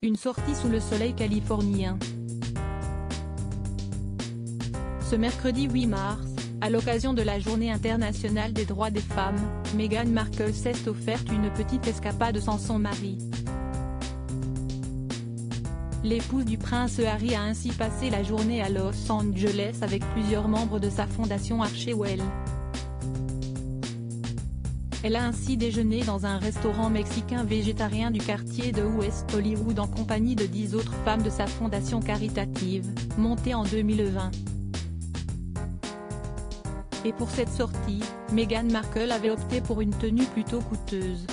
Une sortie sous le soleil californien. Ce mercredi 8 mars, à l'occasion de la Journée internationale des droits des femmes, Meghan Markle s'est offerte une petite escapade sans son mari. L'épouse du prince Harry a ainsi passé la journée à Los Angeles avec plusieurs membres de sa fondation Archewell. Elle a ainsi déjeuné dans un restaurant mexicain végétarien du quartier de West Hollywood en compagnie de dix autres femmes de sa fondation caritative, montée en 2020. Et pour cette sortie, Meghan Markle avait opté pour une tenue plutôt coûteuse.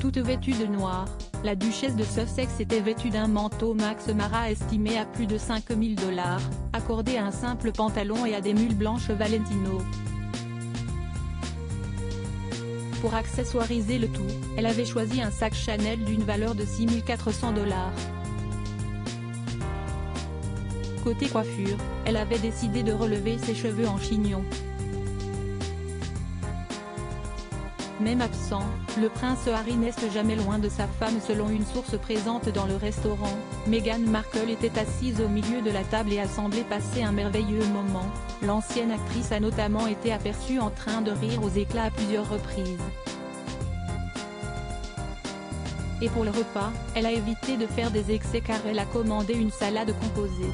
Toute vêtue de noir, la duchesse de Sussex était vêtue d'un manteau Max Mara estimé à plus de 5000 dollars, accordé à un simple pantalon et à des mules blanches Valentino. Pour accessoiriser le tout, elle avait choisi un sac Chanel d'une valeur de 6400 dollars. Côté coiffure, elle avait décidé de relever ses cheveux en chignon. Même absent, le prince Harry n'est jamais loin de sa femme selon une source présente dans le restaurant. Meghan Markle était assise au milieu de la table et a semblé passer un merveilleux moment. L'ancienne actrice a notamment été aperçue en train de rire aux éclats à plusieurs reprises. Et pour le repas, elle a évité de faire des excès car elle a commandé une salade composée.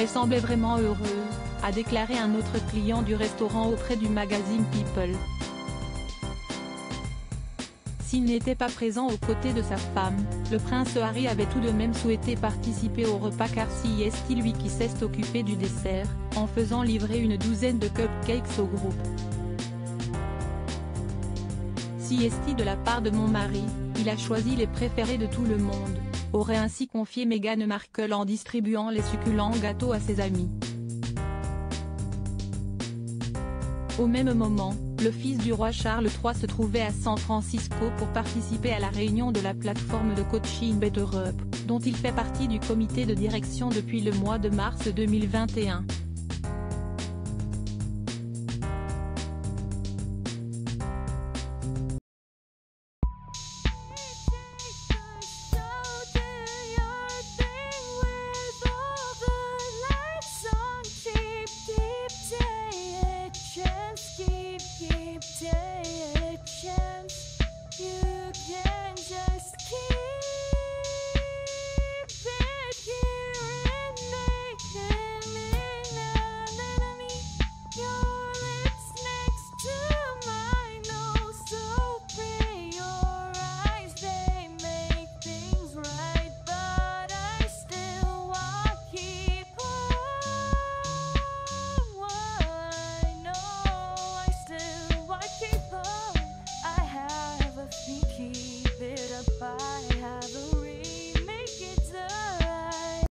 Elle semblait vraiment heureuse, a déclaré un autre client du restaurant auprès du magazine People. S'il n'était pas présent aux côtés de sa femme, le prince Harry avait tout de même souhaité participer au repas car si lui qui s'est occupé du dessert, en faisant livrer une douzaine de cupcakes au groupe. Si de la part de mon mari, il a choisi les préférés de tout le monde aurait ainsi confié Meghan Markle en distribuant les succulents gâteaux à ses amis. Au même moment, le fils du roi Charles III se trouvait à San Francisco pour participer à la réunion de la plateforme de coaching BetterUp, dont il fait partie du comité de direction depuis le mois de mars 2021.